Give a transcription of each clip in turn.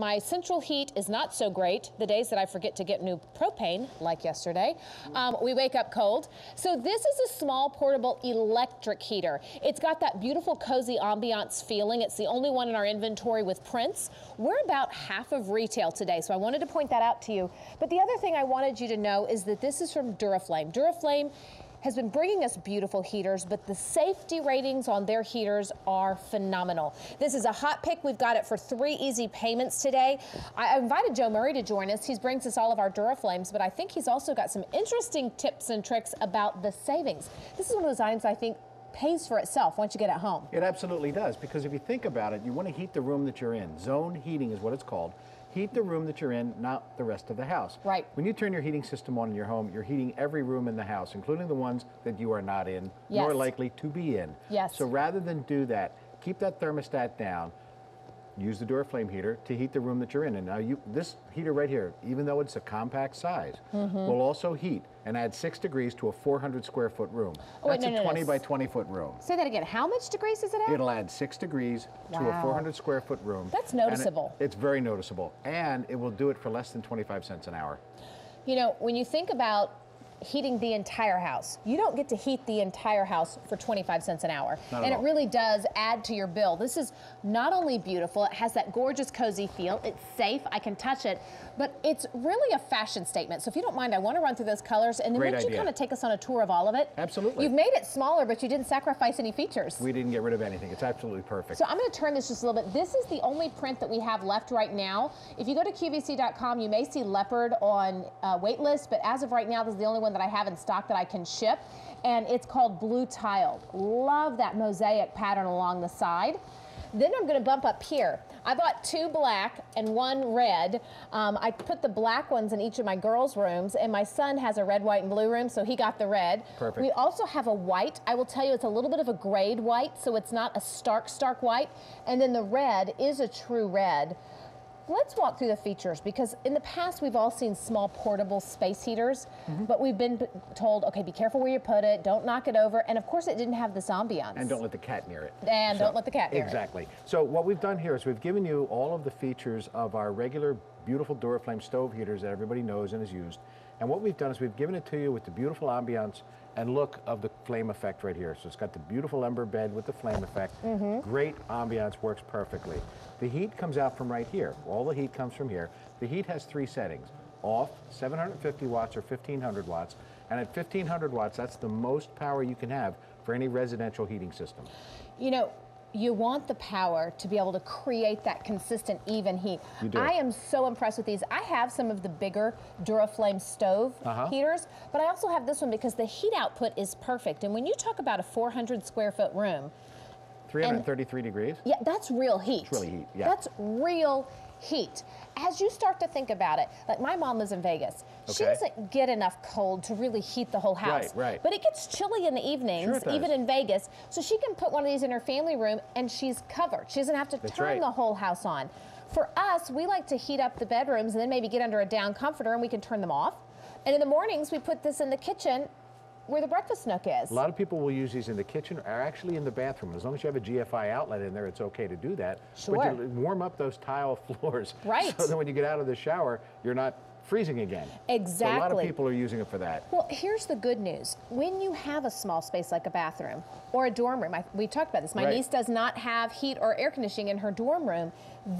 My central heat is not so great the days that I forget to get new propane, like yesterday. Um, we wake up cold. So this is a small portable electric heater. It's got that beautiful cozy ambiance feeling. It's the only one in our inventory with prints. We're about half of retail today, so I wanted to point that out to you. But the other thing I wanted you to know is that this is from Duraflame. Duraflame has been bringing us beautiful heaters, but the safety ratings on their heaters are phenomenal. This is a hot pick. We've got it for three easy payments today. I invited Joe Murray to join us. He brings us all of our Duraflames, but I think he's also got some interesting tips and tricks about the savings. This is one of those items I think pays for itself once you get it home. It absolutely does, because if you think about it, you want to heat the room that you're in. Zone heating is what it's called. Heat the room that you're in, not the rest of the house. Right. When you turn your heating system on in your home, you're heating every room in the house, including the ones that you are not in, yes. nor likely to be in. Yes. So rather than do that, keep that thermostat down, use the Duraflame heater to heat the room that you're in. And now you, this heater right here, even though it's a compact size, mm -hmm. will also heat and add six degrees to a 400 square foot room. Oh, That's wait, no, a 20 no, by 20 foot room. Say that again. How much degrees does it add? It'll add six degrees wow. to a 400 square foot room. That's noticeable. It, it's very noticeable. And it will do it for less than 25 cents an hour. You know, when you think about heating the entire house. You don't get to heat the entire house for 25 cents an hour. Not and it all. really does add to your bill. This is not only beautiful, it has that gorgeous cozy feel. It's safe, I can touch it, but it's really a fashion statement. So if you don't mind, I want to run through those colors and then Great would you idea. kind of take us on a tour of all of it? Absolutely. You've made it smaller, but you didn't sacrifice any features. We didn't get rid of anything. It's absolutely perfect. So I'm going to turn this just a little bit. This is the only print that we have left right now. If you go to QVC.com, you may see leopard on uh, wait list, but as of right now, this is the only one that I have in stock that I can ship. And it's called Blue Tile. Love that mosaic pattern along the side. Then I'm gonna bump up here. I bought two black and one red. Um, I put the black ones in each of my girls' rooms, and my son has a red, white, and blue room, so he got the red. Perfect. We also have a white. I will tell you, it's a little bit of a grade white, so it's not a stark, stark white. And then the red is a true red. Let's walk through the features because in the past we've all seen small portable space heaters, Mm-hmm. but we've been told, okay, be careful where you put it, don't knock it over, and of course it didn't have this ambiance. and don't let the cat near it. And don't let the cat near it. Exactly. So what we've done here is we've given you all of the features of our regular beautiful Duraflame stove heaters that everybody knows and has used. And what we've done is we've given it to you with the beautiful ambiance and look of the flame effect right here. So it's got the beautiful ember bed with the flame effect. Mm-hmm. Great ambiance, works perfectly. The heat comes out from right here. All the heat comes from here. The heat has three settings. Off, 750 watts or 1500 watts. And at 1500 watts, that's the most power you can have for any residential heating system. You know, you want the power to be able to create that consistent, even heat. You do. I am so impressed with these. I have some of the bigger Duraflame stove Uh-huh. heaters, but I also have this one because the heat output is perfect. And when you talk about a 400 square foot room, 333 degrees. yeah, that's real heat. It's really heat, yeah. That's real heat. As you start to think about it, like my mom lives in Vegas. She doesn't get enough cold to really heat the whole house. Right, right. But it gets chilly in the evenings, Sure even in Vegas. So she can put one of these in her family room and she's covered. She doesn't have to That's turn right. the whole house on. For us, we like to heat up the bedrooms and then maybe get under a down comforter and we can turn them off. And in the mornings, we put this in the kitchen where the breakfast nook is. A lot of people will use these in the kitchen or actually in the bathroom. As long as you have a GFI outlet in there, it's okay to do that. Sure. But you warm up those tile floors. Right. So that when you get out of the shower, you're not freezing again. Exactly. So a lot of people are using it for that. Well, here's the good news. When you have a small space like a bathroom or a dorm room, I, we talked about this. My Right. niece does not have heat or air conditioning in her dorm room.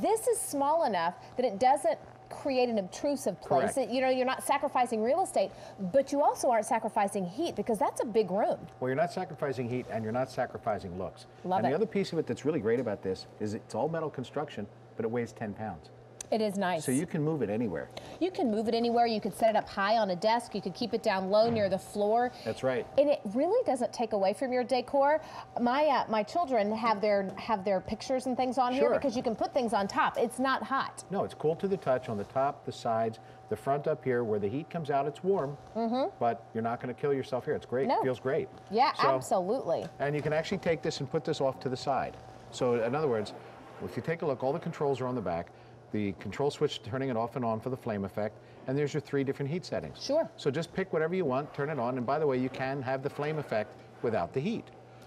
This is small enough that it doesn't create an obtrusive place. Correct. You know, you're not sacrificing real estate, but you also aren't sacrificing heat because that's a big room. Well, you're not sacrificing heat and you're not sacrificing looks. Love and it. the other piece of it that's really great about this is it's all metal construction, but it weighs 10 pounds. It is nice. So you can move it anywhere. You can move it anywhere. You could set it up high on a desk. You could keep it down low near the floor. That's right. And it really doesn't take away from your decor. My uh, my children have their have their pictures and things on here because you can put things on top. It's not hot. No, it's cool to the touch on the top, the sides, the front up here where the heat comes out, it's warm, mm -hmm. but you're not going to kill yourself here. It's great. No. It feels great. Yeah, So- absolutely. And you can actually take this and put this off to the side. So in other words, if you take a look, all the controls are on the back. The control switch turning it off and on for the flame effect, and there's your three different heat settings. Sure. So just pick whatever you want, turn it on, and by the way, you can have the flame effect without the heat.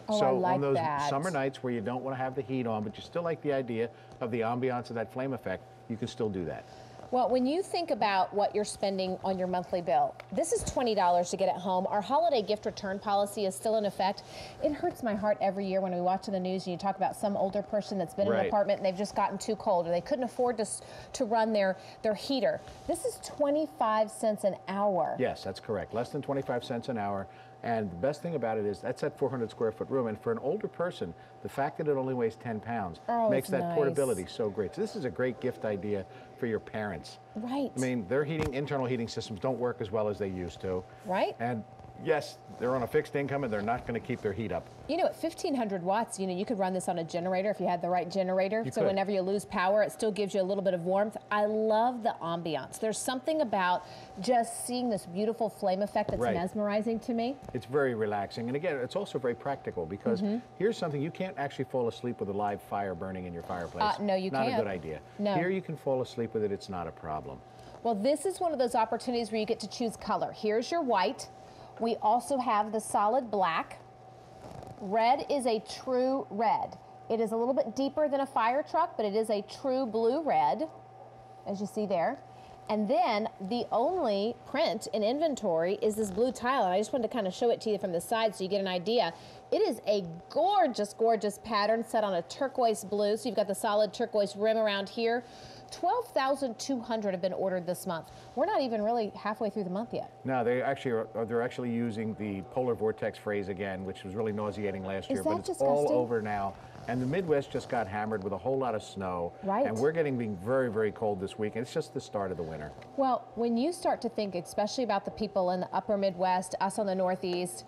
Oh, I so like on those that. summer nights where you don't want to have the heat on, but you still like the idea of the ambiance of that flame effect, you can still do that. Well, when you think about what you're spending on your monthly bill, this is $20 to get it home. Our holiday gift return policy is still in effect. It hurts my heart every year when we watch the news and you talk about some older person that's been in an apartment and they've just gotten too cold or they couldn't afford to, to run their, their heater. This is 25 cents an hour. Yes, that's correct. Less than 25 cents an hour. And the best thing about it is that's that 400 square foot room. And for an older person, the fact that it only weighs 10 pounds Oh, makes that nice. portability so great. So this is a great gift idea for your parents. Right. I mean, their heating, internal heating systems don't work as well as they used to. Right. And yes, they're on a fixed income and they're not going to keep their heat up. You know, at 1500 watts, you know, you could run this on a generator if you had the right generator. You so could. whenever you lose power, it still gives you a little bit of warmth. I love the ambiance. There's something about just seeing this beautiful flame effect that's Right. mesmerizing to me. It's very relaxing. And again, it's also very practical because Mm-hmm. here's something you can't actually fall asleep with a live fire burning in your fireplace. Uh, no, you not can't. a good idea. No. Here you can fall asleep with it, it's not a problem. Well, this is one of those opportunities where you get to choose color. Here's your white. We also have the solid black. Red is a true red. It is a little bit deeper than a fire truck, but it is a true blue red, as you see there. And then the only print in inventory is this blue tile. And I just wanted to kind of show it to you from the side so you get an idea. It is a gorgeous, gorgeous pattern set on a turquoise blue. So you've got the solid turquoise rim around here. 12,200 have been ordered this month. We're not even really halfway through the month yet. No, they actually are, uh, they're actually using the polar vortex phrase again, which was really nauseating last Is year, but it's all over now. And the Midwest just got hammered with a whole lot of snow. Right. And we're getting being very, very cold this week. And it's just the start of the winter. Well, when you start to think, especially about the people in the upper Midwest, us on the Northeast,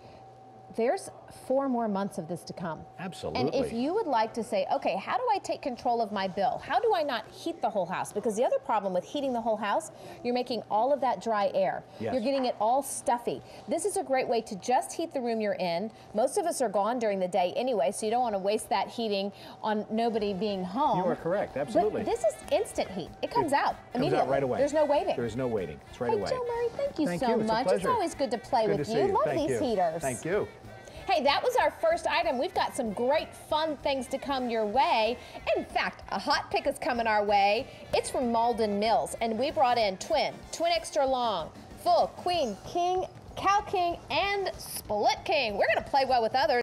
there's four more months of this to come. Absolutely. And if you would like to say, okay, how do I take control of my bill? How do I not heat the whole house? Because the other problem with heating the whole house, you're making all of that dry air. Yes. You're getting it all stuffy. This is a great way to just heat the room you're in. Most of us are gone during the day anyway, so you don't want to waste that heating on nobody being home. You are correct, absolutely. But this is instant heat. It comes It out comes immediately. out right away. There's no waiting. There is no waiting. It's right Hey, away. Joe Murray, thank you Thank so you. Much. It's always good to play Good with to you. see Love Thank these you. heaters. Thank you. Hey, that was our first item. We've got some great fun things to come your way. In fact, a hot pick is coming our way. It's from Malden Mills, and we brought in twin, twin extra long, full, queen, king, Cal king, and split king. We're to play well with others.